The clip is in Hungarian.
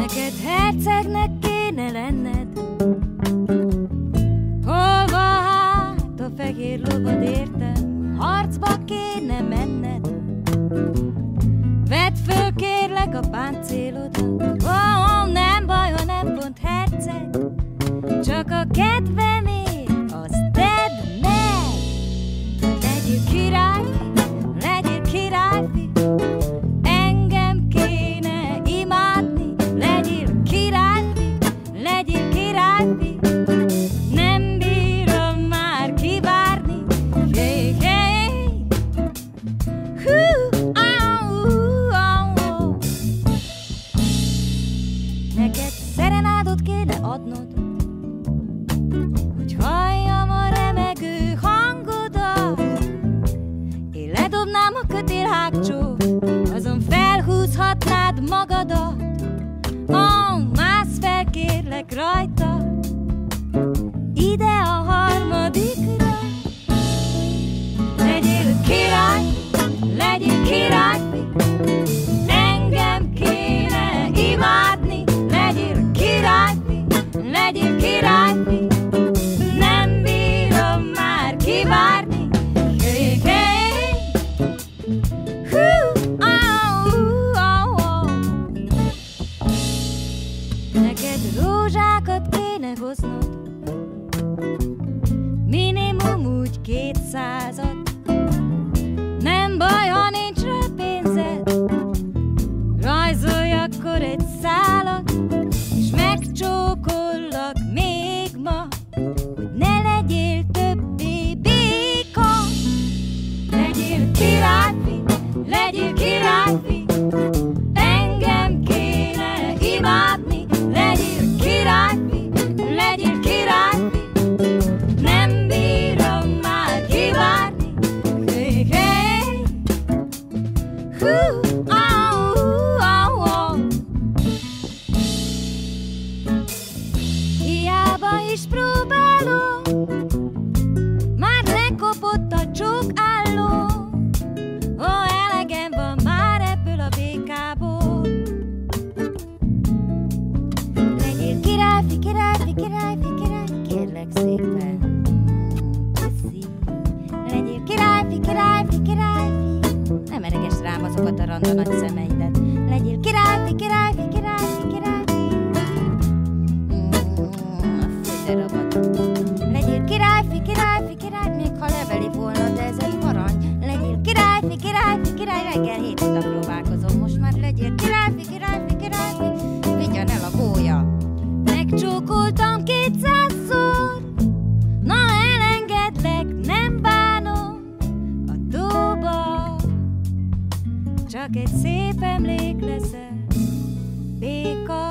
Neked hercegnek kérlek a páncélodat. Oh, Nem baj, ha nem pont herceg Csak a kedvemért hogy halljam a remegő hangodat. Én ledobnám a kötél hágcsót, azon felhúzhatnád magadat. Ó, oh, mász fel rajta, Neked rózsákat kéne hoznod, minimum úgy kétszázat. Szépen. Köszi. Legyél királyfi, királyfi, királyfi. Nem ereges rám azokat a randa nagy szemeidet. Legyél királyfi, királyfi, királyfi, királyfi. Mm, fú, de ragad. Legyél királyfi, királyfi, király, még ha leveli volna, de ez egy arany. Legyél királyfi, királyfi, király, reggel hét Csak egy szép emlék leszel, béka.